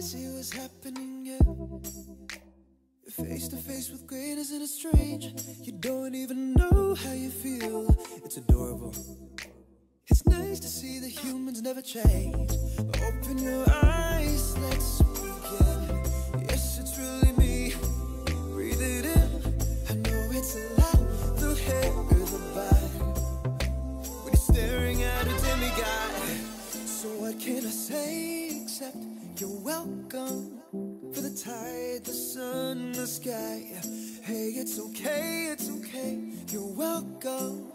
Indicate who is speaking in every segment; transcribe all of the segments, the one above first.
Speaker 1: See what's happening, yeah. You're face to face with greatness and it's strange. You don't even know how you feel. It's adorable. It's nice to see that humans never change. Open your eyes, let's begin. Yes, it's really me. Breathe it in. I know it's a lot. The hair, the body. When you're staring at a demigod. So what can I say except you're welcome for the tide, the sun, the sky. Hey, it's okay, it's okay. You're welcome.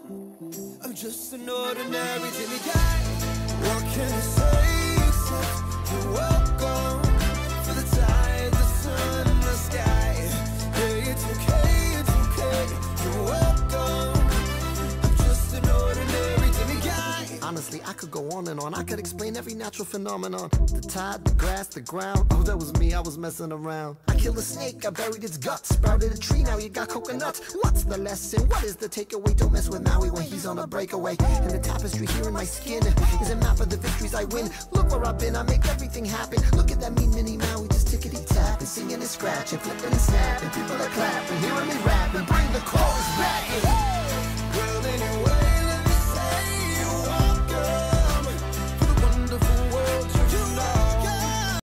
Speaker 1: I'm just an ordinary demigod. What
Speaker 2: Honestly, I could go on and on. I could explain every natural phenomenon. The tide, the grass, the ground. Oh, that was me, I was messing around. I killed a snake, I buried its guts. Sprouted a tree, now you got coconuts. What's the lesson? What is the takeaway? Don't mess with Maui when he's on a breakaway. And the tapestry here in my skin is a map of the victories I win. Look where I've been, I make everything happen. Look at that mean mini Maui, just tickety tap and singing and scratching, flipping